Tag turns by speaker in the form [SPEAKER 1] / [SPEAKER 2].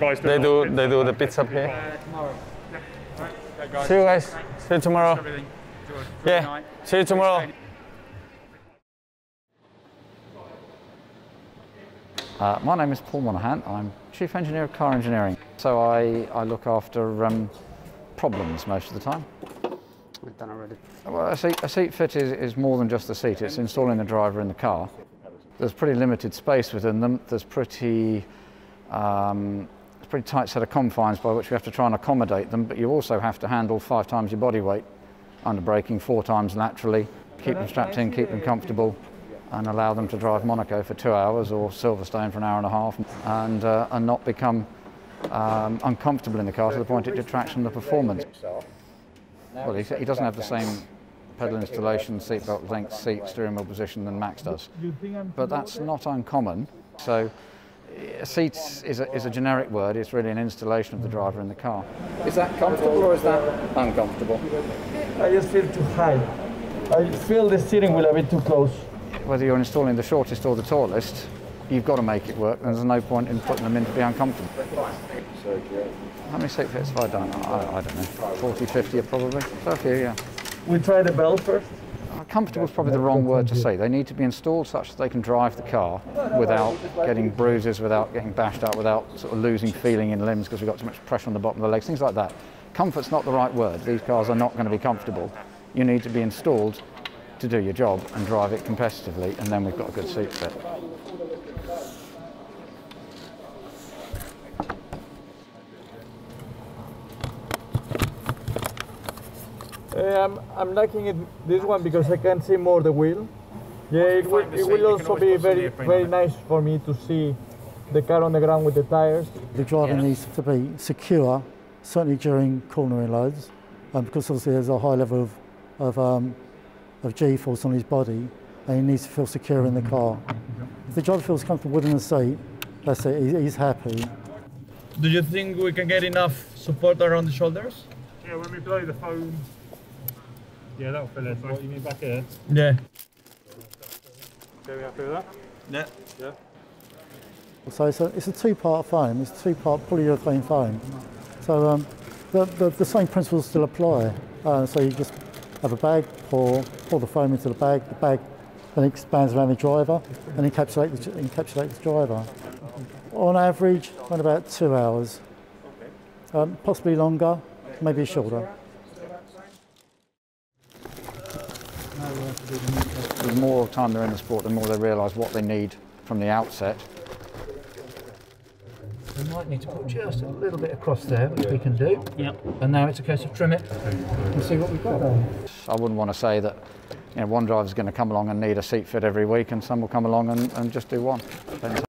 [SPEAKER 1] guys
[SPEAKER 2] They do they do the bits up here. See you guys. See you tomorrow. Yeah. See you tomorrow.
[SPEAKER 3] Uh, my name is Paul Monaghan. I'm Chief Engineer of Car Engineering. So I, I look after um, problems most of the time.
[SPEAKER 4] We've done already.
[SPEAKER 3] Well, a seat, a seat fit is, is more than just a seat. It's installing the driver in the car. There's pretty limited space within them. There's pretty, um, it's a pretty tight set of confines by which we have to try and accommodate them, but you also have to handle five times your body weight under braking, four times laterally, keep them strapped in, keep them comfortable, and allow them to drive Monaco for two hours or Silverstone for an hour and a half and, uh, and not become um, uncomfortable in the car to the point it detracts from the performance. Well, he, he doesn't have the same pedal installation, seatbelt length, seat, steering wheel position than Max does. But that's not uncommon. So Uh, a seat is a, is a generic word, it's really an installation of the driver in the car. Is that comfortable or is that uncomfortable?
[SPEAKER 5] I just feel too high. I feel the steering wheel a bit too close.
[SPEAKER 3] Whether you're installing the shortest or the tallest, you've got to make it work. There's no point in putting them in to be uncomfortable. How many seat fits have I done? I, I don't know, 40, 50 probably. Fair few, yeah.
[SPEAKER 5] We try the belt first.
[SPEAKER 3] Comfortable is probably the wrong word to say. They need to be installed such that they can drive the car without getting bruises, without getting bashed up, without sort of losing feeling in limbs because we've got too much pressure on the bottom of the legs, things like that. Comfort's not the right word. These cars are not going to be comfortable. You need to be installed to do your job and drive it competitively, and then we've got a good seat fit.
[SPEAKER 5] Um, I'm liking it this one because I can see more the wheel. Yeah, it will, it will also be very very nice for me to see the car on the ground with the tires.
[SPEAKER 6] The driver needs to be secure, certainly during cornering loads, um, because obviously there's a high level of, of, um, of G-force on his body, and he needs to feel secure in the car. If the driver feels comfortable within the seat, that's it, he- he's happy.
[SPEAKER 5] Do you think we can get enough support around the shoulders?
[SPEAKER 1] Yeah, when we blow the foam. Yeah, that'll fill in. What you mean back here?
[SPEAKER 5] Yeah.
[SPEAKER 1] Okay, we happy with that?
[SPEAKER 5] Yeah.
[SPEAKER 1] Yeah.
[SPEAKER 6] So it's a, it's a two-part foam, it's a two-part polyurethane foam. So um, the, the, the same principles still apply. Uh, so you just have a bag, pour, pour the foam into the bag, the bag then expands around the driver and encapsulate the, encapsulate the driver. On average, around about two hours. Um, possibly longer, maybe shorter.
[SPEAKER 3] The more time they're in the sport, the more they realise what they need from the outset.
[SPEAKER 7] We might need to put just a little bit across there, which we can do. Yep. And now it's a case of trim it and see what we've got.
[SPEAKER 3] I wouldn't want to say that you know, one driver's going to come along and need a seat fit every week and some will come along and, and just do one. Depends